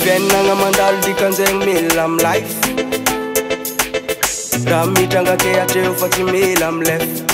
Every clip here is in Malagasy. fannagnamandaly dikanzegny mil am life da mitrangate atreo faty mily amlef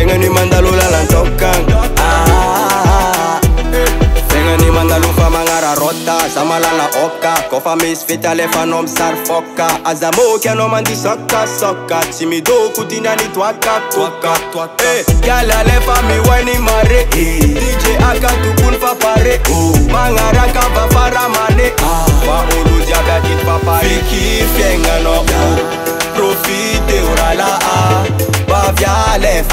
egan mandalo ah, fa magar arota samalana oka kofa mes fetalefanom sar foka azamokeanom andisakaska simidoko dinani twakaalalefa eh, miwani mare eh. dij akatokun fapare oh. magarakavafaramane ah.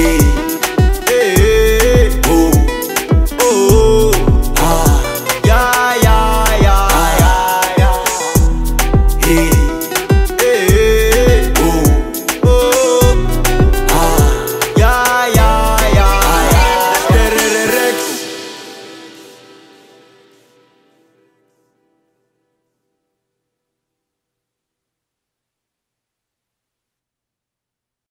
Hey.